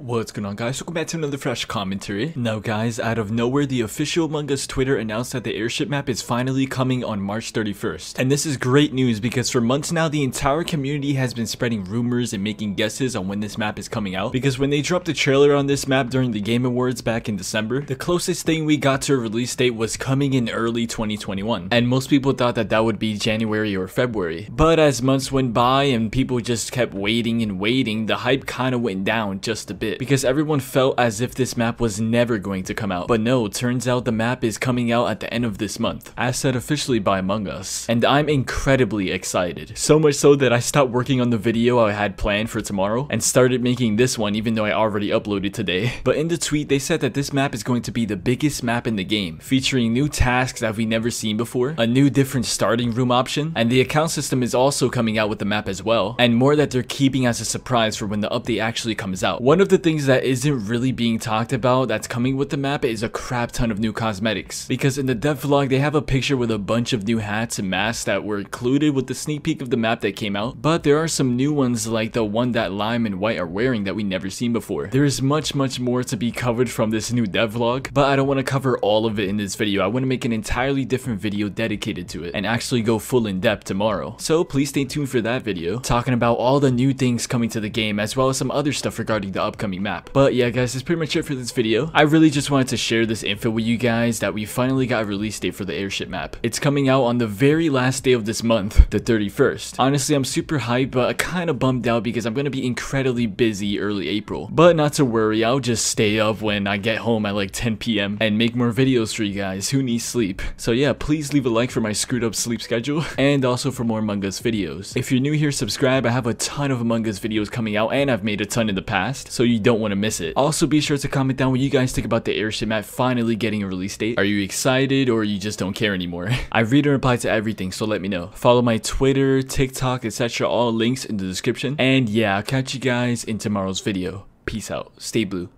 What's going on guys, welcome back to another fresh commentary. Now guys, out of nowhere the official Among Us Twitter announced that the airship map is finally coming on March 31st. And this is great news because for months now the entire community has been spreading rumors and making guesses on when this map is coming out. Because when they dropped the trailer on this map during the Game Awards back in December, the closest thing we got to a release date was coming in early 2021. And most people thought that that would be January or February. But as months went by and people just kept waiting and waiting, the hype kind of went down just a bit because everyone felt as if this map was never going to come out. But no, turns out the map is coming out at the end of this month, as said officially by Among Us. And I'm incredibly excited. So much so that I stopped working on the video I had planned for tomorrow and started making this one even though I already uploaded today. But in the tweet, they said that this map is going to be the biggest map in the game, featuring new tasks that we've never seen before, a new different starting room option, and the account system is also coming out with the map as well, and more that they're keeping as a surprise for when the update actually comes out. One of the things that isn't really being talked about that's coming with the map is a crap ton of new cosmetics. Because in the dev vlog, they have a picture with a bunch of new hats and masks that were included with the sneak peek of the map that came out. But there are some new ones like the one that Lime and White are wearing that we never seen before. There is much, much more to be covered from this new dev vlog, but I don't want to cover all of it in this video. I want to make an entirely different video dedicated to it and actually go full in depth tomorrow. So please stay tuned for that video, talking about all the new things coming to the game as well as some other stuff regarding the upcoming map. But yeah guys, that's pretty much it for this video. I really just wanted to share this info with you guys that we finally got a release date for the airship map. It's coming out on the very last day of this month, the 31st. Honestly, I'm super hyped, but kind of bummed out because I'm going to be incredibly busy early April. But not to worry, I'll just stay up when I get home at like 10 p.m. and make more videos for you guys who need sleep. So yeah, please leave a like for my screwed up sleep schedule and also for more Among Us videos. If you're new here, subscribe. I have a ton of Among Us videos coming out and I've made a ton in the past, so you don't want to miss it. Also, be sure to comment down what you guys think about the airship map finally getting a release date. Are you excited or you just don't care anymore? I read and reply to everything, so let me know. Follow my Twitter, TikTok, etc. All links in the description. And yeah, I'll catch you guys in tomorrow's video. Peace out. Stay blue.